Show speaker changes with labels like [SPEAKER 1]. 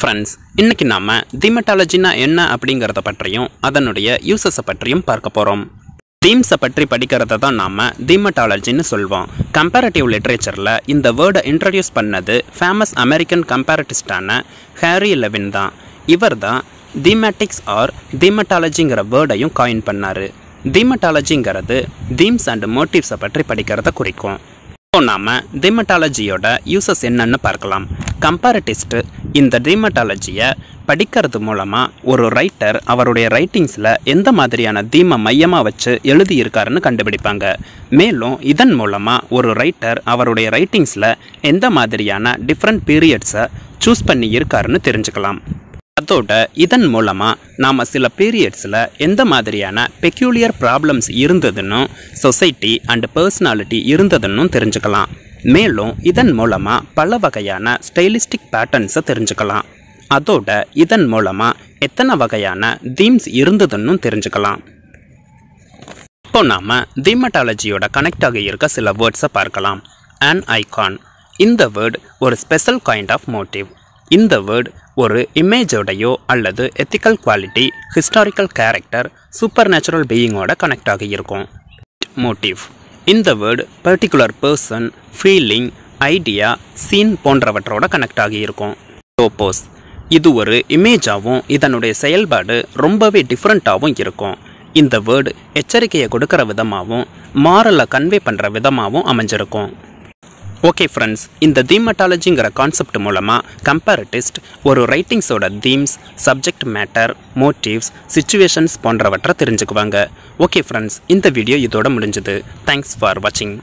[SPEAKER 1] Friends இன்னைக்கு நாம தீமட்டாலஜினா என்ன அப்படிங்கிறத பற்றியும் அதனுடைய யூசஸை பற்றியும் பார்க்க போகிறோம் தீம்ஸை பற்றி படிக்கிறத தான் நாம தீமட்டாலஜின்னு சொல்வோம். கம்பேரட்டிவ் லிட்ரேச்சரில் இந்த வேர்டை இன்ட்ரடியூஸ் பண்ணது ஃபேமஸ் அமெரிக்கன் கம்பேரட்டிஸ்டான ஹேரி லெவின் தான். இவர் தான் தீமேட்டிக்ஸ் ஆர் தீமட்டாலஜிங்கிற வேர்டையும் காயின் பண்ணார். தீமட்டாலஜிங்கிறது தீம்ஸ் அண்ட் மோட்டிவ்ஸை பற்றி படிக்கிறத குறிக்கும். இப்போ நாம தீமட்டாலஜியோட யூசஸ் என்னன்னு பார்க்கலாம். கம்பேரட்டிஸ்ட் இந்த தீமட்டாலஜியை படிக்கிறது மூலமாக ஒரு ரைட்டர் அவருடைய ரைட்டிங்ஸில் எந்த மாதிரியான தீமை மையமாக வச்சு எழுதியிருக்காருன்னு கண்டுபிடிப்பாங்க. மேலும் இதன் மூலமாக ஒரு ரைட்டர் அவருடைய ரைட்டிங்ஸில் எந்த மாதிரியான டிஃப்ரெண்ட் பீரியட்ஸை சூஸ் பண்ணி இருக்காருன்னு தெரிஞ்சுக்கலாம். அதோட இதன் மூலமாக நாம் சில பீரியட்ஸில் எந்த மாதிரியான பெக்யூலியர் ப்ராப்ளம்ஸ் இருந்ததுன்னு சொசைட்டி அண்ட் பர்சனாலிட்டி இருந்ததுன்னு தெரிஞ்சுக்கலாம். மேலும் இதன் மூலமாக பல வகையான ஸ்டைலிஸ்டிக் பேட்டர்ன்ஸை தெரிஞ்சுக்கலாம். அதோட இதன் மூலமாக எத்தனை வகையான தீம்ஸ் இருந்ததுன்னு தெரிஞ்சுக்கலாம். இப்போ நாம் தீமட்டாலஜியோட கனெக்ட் ஆகி இருக்க சில வேர்ட்ஸை பார்க்கலாம். அன் ஐகான் இந்த வேர்டு ஒரு ஸ்பெஷல் கைண்ட் ஆஃப் மோட்டிவ் இந்த வேர்டு ஒரு இமேஜோடையோ அல்லது ethical quality historical character super natural பீயிங்கோட connect ஆகி இருக்கும். மோட்டிவ் இந்த word particular person feeling idea scene போன்றவற்றோட connect ஆகி இருக்கும். இது ஒரு இமேஜாகவும் இதனுடைய செயல்பாடு ரொம்பவே டிஃப்ரெண்ட்டாகவும் இருக்கும். இந்த வேர்டு எச்சரிக்கையை கொடுக்குற விதமாகவும் மாரலை கன்வே பண்ணுற விதமாகவும் அமைஞ்சிருக்கும். ஓகே ஃப்ரெண்ட்ஸ் இந்த தீமட்டாலஜிங்கிற கான்செப்ட் மூலமாக கம்பேரட்டிஸ்ட் ஒரு ரைட்டிங்ஸோட themes subject matter motives situations போன்றவற்றை தெரிஞ்சுக்குவாங்க. ஓகே ஃப்ரெண்ட்ஸ் இந்த வீடியோ இதோட முடிஞ்சுது. தேங்க்ஸ் ஃபார் வாட்சிங்